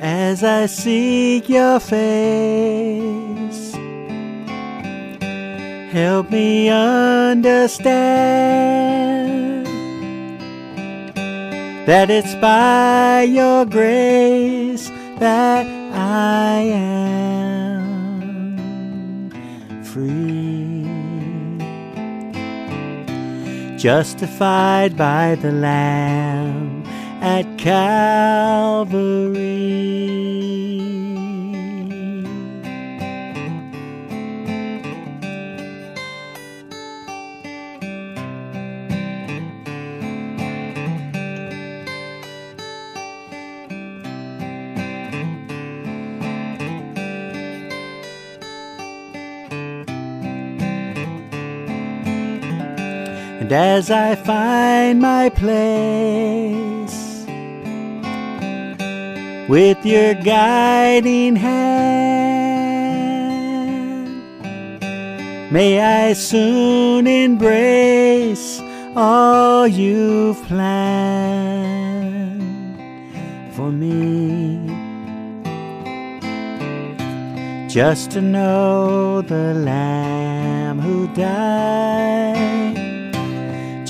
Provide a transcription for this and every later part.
as I seek your face. Help me understand that it's by your grace that I am free. Justified by the Lamb at Calvary. And as I find my place with your guiding hand, may I soon embrace all you've planned for me. Just to know the Lamb who died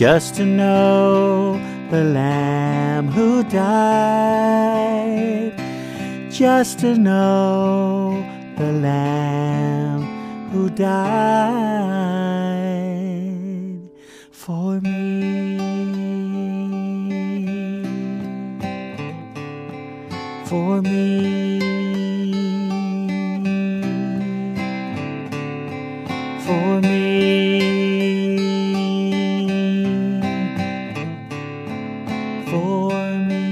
just to know the Lamb who died, just to know the Lamb who died for me. For me. for me.